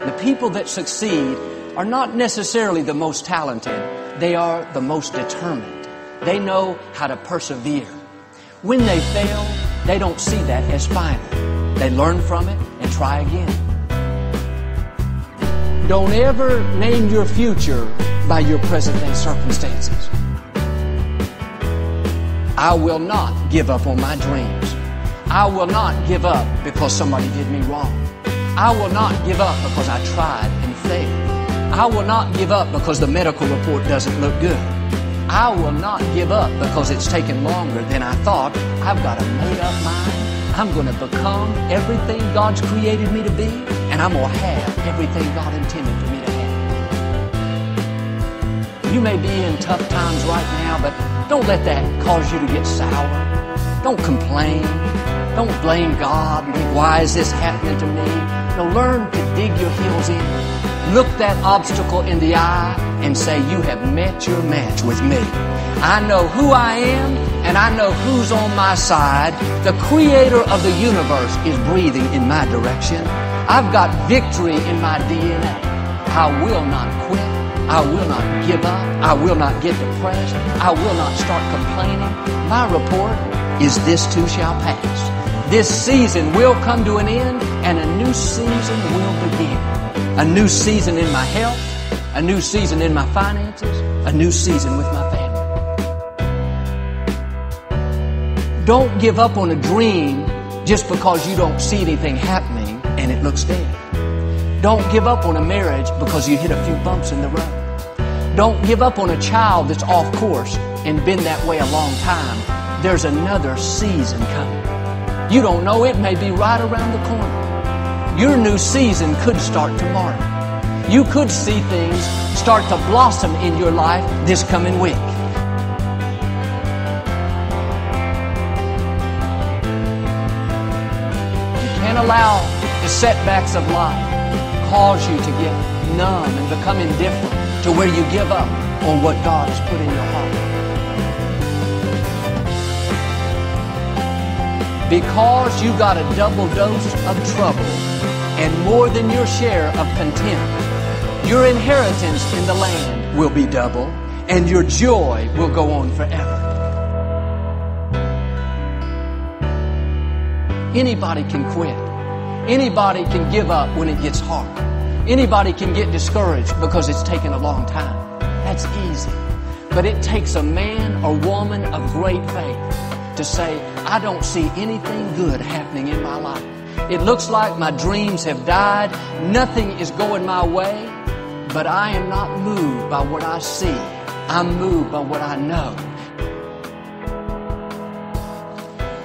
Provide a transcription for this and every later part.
The people that succeed are not necessarily the most talented. They are the most determined. They know how to persevere. When they fail, they don't see that as final. They learn from it and try again. Don't ever name your future by your present day circumstances. I will not give up on my dreams. I will not give up because somebody did me wrong. I will not give up because I tried and failed. I will not give up because the medical report doesn't look good. I will not give up because it's taken longer than I thought. I've got a made up mind. I'm going to become everything God's created me to be, and I'm going to have everything God intended for me to have. You may be in tough times right now, but don't let that cause you to get sour. Don't complain. Don't blame God. Why is this happening to me? No, learn to dig your heels in. Look that obstacle in the eye and say, You have met your match with me. I know who I am and I know who's on my side. The creator of the universe is breathing in my direction. I've got victory in my DNA. I will not quit. I will not give up. I will not get depressed. I will not start complaining. My report is this too shall pass. This season will come to an end and a new season will begin. A new season in my health, a new season in my finances, a new season with my family. Don't give up on a dream just because you don't see anything happening and it looks dead. Don't give up on a marriage because you hit a few bumps in the road. Don't give up on a child that's off course and been that way a long time. There's another season coming. You don't know, it may be right around the corner. Your new season could start tomorrow. You could see things start to blossom in your life this coming week. You can't allow the setbacks of life cause you to get numb and become indifferent to where you give up on what God has put in your heart. Because you got a double dose of trouble and more than your share of contempt, your inheritance in the land will be double and your joy will go on forever. Anybody can quit. Anybody can give up when it gets hard. Anybody can get discouraged because it's taken a long time. That's easy. But it takes a man or woman of great faith to say, I don't see anything good happening in my life. It looks like my dreams have died. Nothing is going my way. But I am not moved by what I see. I'm moved by what I know.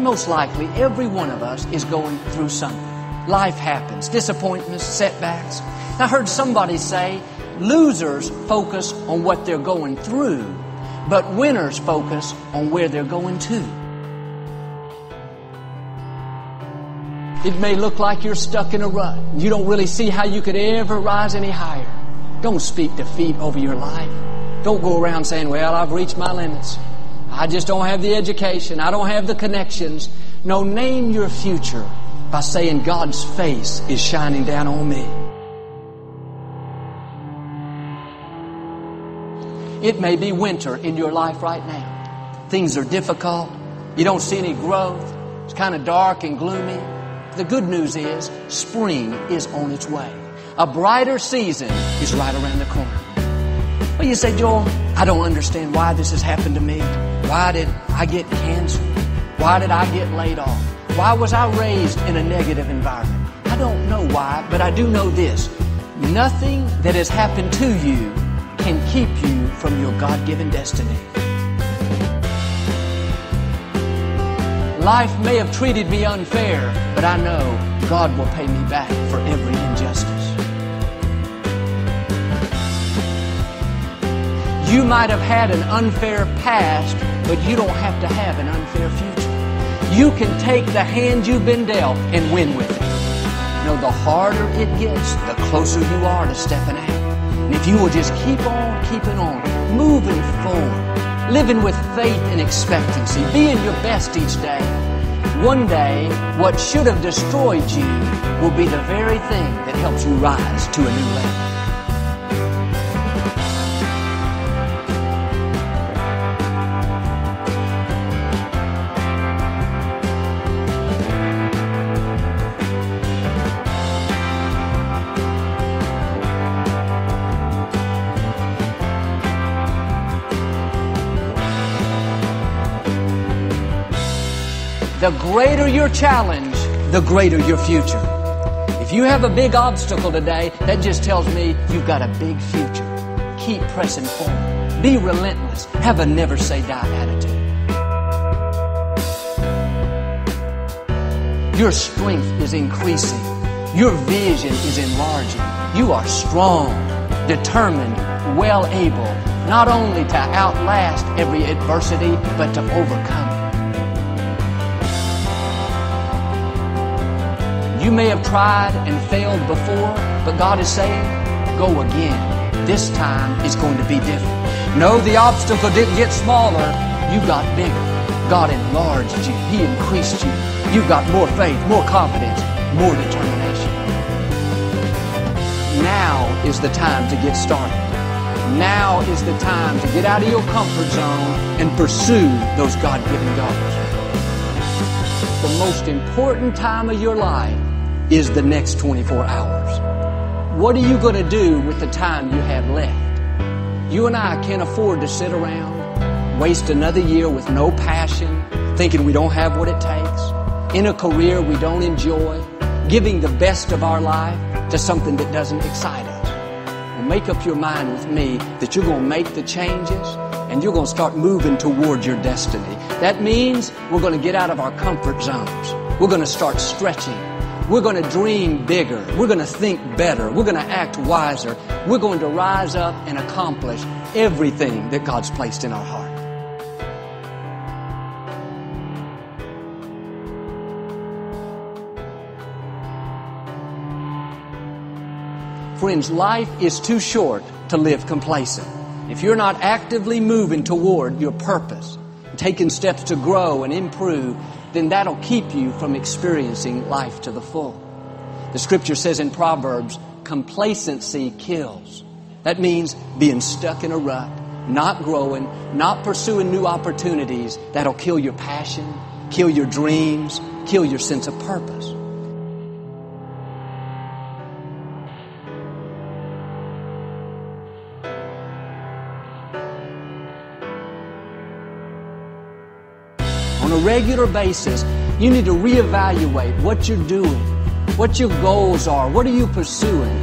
Most likely, every one of us is going through something. Life happens, disappointments, setbacks. I heard somebody say, losers focus on what they're going through, but winners focus on where they're going to. It may look like you're stuck in a rut. You don't really see how you could ever rise any higher. Don't speak defeat over your life. Don't go around saying, well, I've reached my limits. I just don't have the education. I don't have the connections. No, name your future by saying God's face is shining down on me. It may be winter in your life right now. Things are difficult. You don't see any growth. It's kind of dark and gloomy. The good news is spring is on its way. A brighter season is right around the corner. Well, you say, Joel, I don't understand why this has happened to me. Why did I get cancer? Why did I get laid off? Why was I raised in a negative environment? I don't know why, but I do know this. Nothing that has happened to you can keep you from your God given destiny. Life may have treated me unfair, but I know God will pay me back for every injustice. You might have had an unfair past, but you don't have to have an unfair future. You can take the hand you've been dealt and win with it. You know, the harder it gets, the closer you are to stepping out. And if you will just keep on keeping on, moving forward, living with faith and expectancy, being your best each day, one day what should have destroyed you will be the very thing that helps you rise to a new level. The greater your challenge, the greater your future. If you have a big obstacle today, that just tells me you've got a big future. Keep pressing forward. Be relentless. Have a never say die attitude. Your strength is increasing. Your vision is enlarging. You are strong, determined, well able, not only to outlast every adversity, but to overcome You may have tried and failed before, but God is saying, go again. This time is going to be different. No, the obstacle didn't get smaller. You got bigger. God enlarged you. He increased you. You got more faith, more confidence, more determination. Now is the time to get started. Now is the time to get out of your comfort zone and pursue those God-given goals. The most important time of your life is the next 24 hours. What are you going to do with the time you have left? You and I can't afford to sit around, waste another year with no passion, thinking we don't have what it takes, in a career we don't enjoy, giving the best of our life to something that doesn't excite us. Well, make up your mind with me that you're going to make the changes and you're going to start moving towards your destiny. That means we're going to get out of our comfort zones. We're going to start stretching we're going to dream bigger. We're going to think better. We're going to act wiser. We're going to rise up and accomplish everything that God's placed in our heart. Friends, life is too short to live complacent. If you're not actively moving toward your purpose, taking steps to grow and improve, then that'll keep you from experiencing life to the full. The scripture says in Proverbs, complacency kills. That means being stuck in a rut, not growing, not pursuing new opportunities. That'll kill your passion, kill your dreams, kill your sense of purpose. On a regular basis, you need to reevaluate what you're doing, what your goals are, what are you pursuing,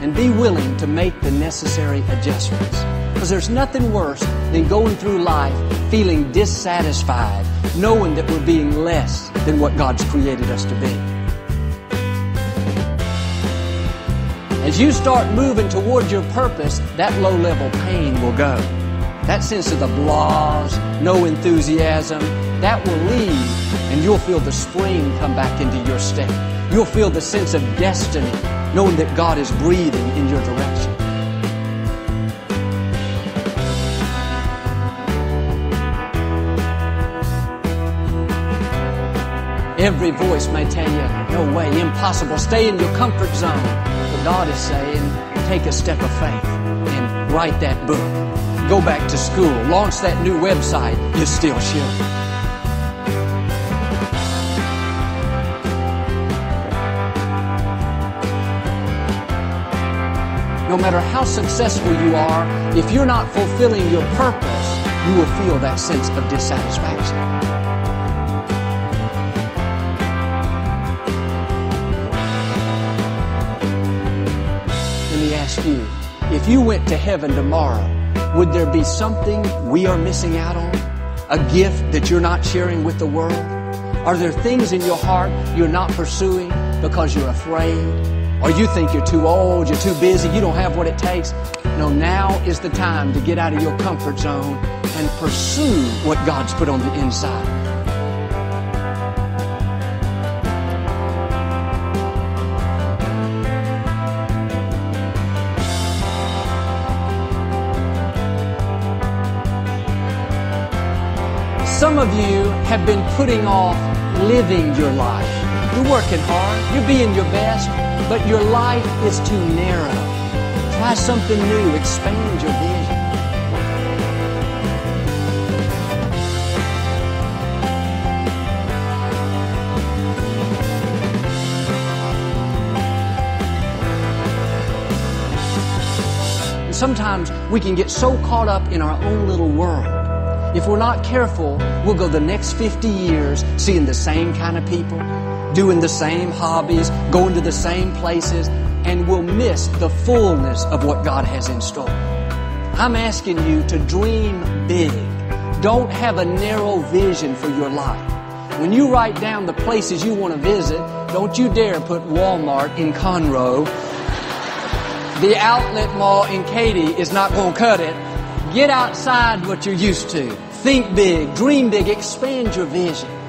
and be willing to make the necessary adjustments. Because there's nothing worse than going through life feeling dissatisfied, knowing that we're being less than what God's created us to be. As you start moving toward your purpose, that low level pain will go. That sense of the blahs, no enthusiasm, that will leave and you'll feel the spring come back into your step. You'll feel the sense of destiny, knowing that God is breathing in your direction. Every voice may tell you, no way, impossible, stay in your comfort zone. But God is saying, take a step of faith and write that book go back to school, launch that new website, you still should. No matter how successful you are, if you're not fulfilling your purpose, you will feel that sense of dissatisfaction. Let me ask you, if you went to heaven tomorrow, would there be something we are missing out on? A gift that you're not sharing with the world? Are there things in your heart you're not pursuing because you're afraid? Or you think you're too old, you're too busy, you don't have what it takes? No, now is the time to get out of your comfort zone and pursue what God's put on the inside. Some of you have been putting off living your life. You're working hard, you're being your best, but your life is too narrow. Try something new, expand your vision. sometimes we can get so caught up in our own little world. If we're not careful, we'll go the next 50 years seeing the same kind of people, doing the same hobbies, going to the same places, and we'll miss the fullness of what God has in store. I'm asking you to dream big. Don't have a narrow vision for your life. When you write down the places you want to visit, don't you dare put Walmart in Conroe the outlet mall in Katy is not going to cut it. Get outside what you're used to. Think big, dream big, expand your vision.